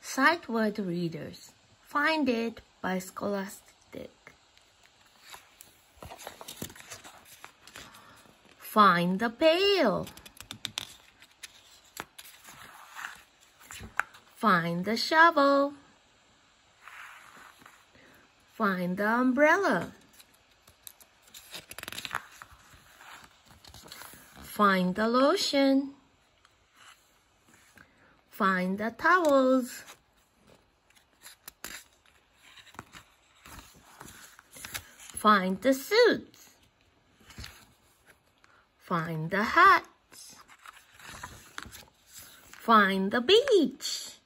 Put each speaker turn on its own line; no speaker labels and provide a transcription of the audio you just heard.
Sight word readers. Find it by Scholastic. Find the pail. Find the shovel. Find the umbrella. Find the lotion. Find the towels. Find the suits. Find the hats. Find the beach.